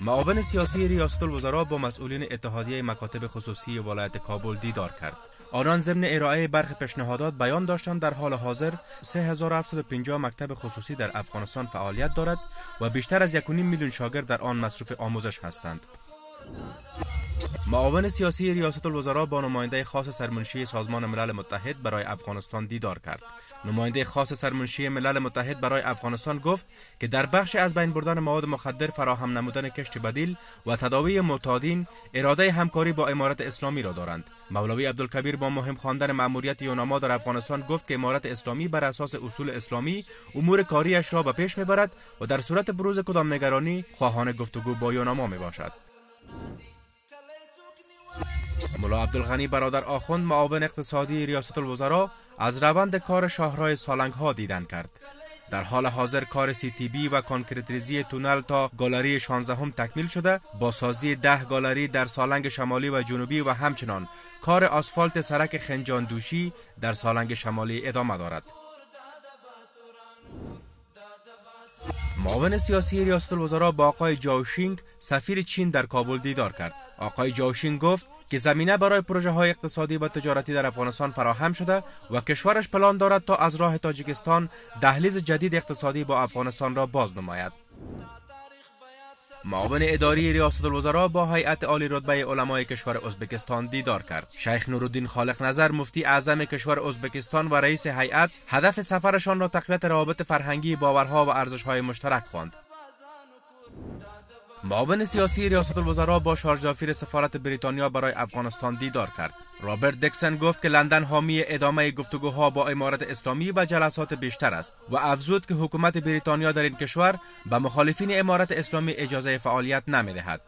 معاون سیاسی ریاست الوزراء با مسئولین اتحادیه مکاتب خصوصی ولایت کابل دیدار کرد. آنان ضمن ارائه برخی پیشنهادات بیان داشتند در حال حاضر 3750 مکتب خصوصی در افغانستان فعالیت دارد و بیشتر از 1.5 میلیون شاگرد در آن مصروف آموزش هستند. معاون سیاسی ریاست الوزراء با نماینده خاص سرمنشی سازمان ملل متحد برای افغانستان دیدار کرد. نماینده خاص سرمنشی ملل متحد برای افغانستان گفت که در بخش از بین بردن مواد مخدر فراهم نمودن کشت بدیل و تداوی معتادین اراده همکاری با امارت اسلامی را دارند. مولوی عبدالکبیر با مهم خواندن مأموریت یوناما در افغانستان گفت که امارت اسلامی بر اساس اصول اسلامی امور کاریش را به پیش می‌برد و در صورت بروز کدام نگرانی خواهان گفتگو با یوناما می باشد. ملا عبدالغنی برادر آخوند معاون اقتصادی ریاست الوزراء از روند کار شاهراه سالنگ ها دیدن کرد. در حال حاضر کار CTB و کانکریتریزی تونل تا گالری 16 هم تکمیل شده بازسازی ده گالری در سالنگ شمالی و جنوبی و همچنان کار آسفالت سرک خنجان دوشی در سالنگ شمالی ادامه دارد. معاون سیاسی ریاست الوزراء با آقای جاوشینگ سفیر چین در کابل دیدار کرد. آقای جاوشینگ گفت که زمینه برای پروژه های اقتصادی و تجارتی در افغانستان فراهم شده و کشورش پلان دارد تا از راه تاجیکستان دهلیز جدید اقتصادی با افغانستان را باز نماید. معاون اداری ریاست الوزراء با هیئت عالی رتبه علمای کشور ازبکستان دیدار کرد. شیخ نورالدین خالق نظر مفتی اعظم کشور ازبکستان و رئیس هیئت هدف سفرشان را تقویت روابط فرهنگی باورها و ارزش‌های مشترک خواند. معاون سیاسی ریاست الوزراء با شارژافیر سفارت بریتانیا برای افغانستان دیدار کرد. رابرت دکسن گفت که لندن حامی ادامه گفتگوها با امارت اسلامی و جلسات بیشتر است و افزود که حکومت بریتانیا در این کشور به مخالفین امارت اسلامی اجازه فعالیت نمی دهد.